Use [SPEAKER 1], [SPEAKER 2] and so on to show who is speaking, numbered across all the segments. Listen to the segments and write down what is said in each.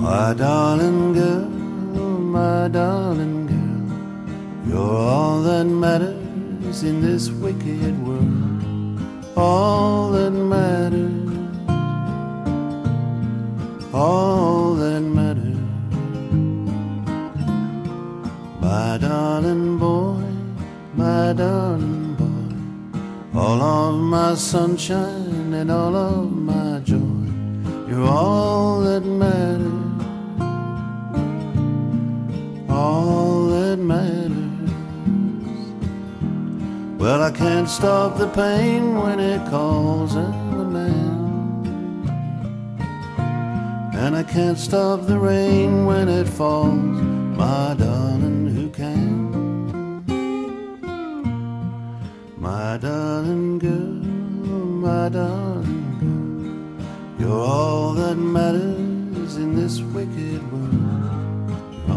[SPEAKER 1] My darling girl, my darling girl, you're all that matters in this wicked world. All that matters, all that matters. My darling boy, my darling boy, all of my sunshine and all of my joy. You're all that matters Well, I can't stop the pain when it calls out the man. And I can't stop the rain when it falls, my darling, who can? My darling girl, my darling girl, you're all that matters in this wicked world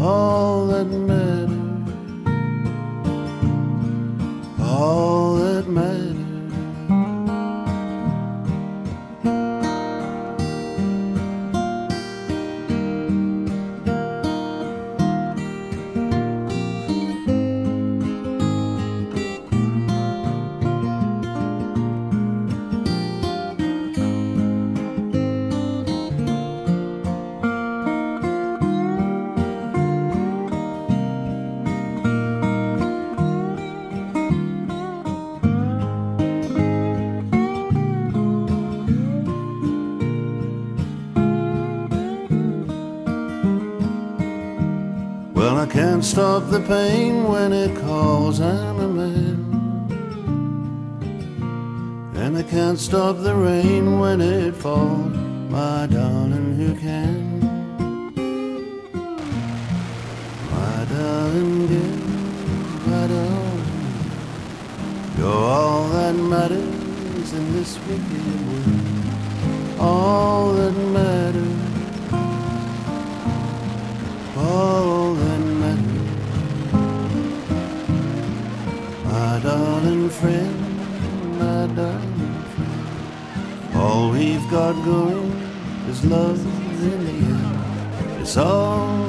[SPEAKER 1] all that matters, Well, I can't stop the pain when it calls, I'm a man. And I can't stop the rain when it falls, my darling, who can? My darling, dear, my darling, you're all that matters in this wicked world, all that matters all we've got going is love in the end. It's all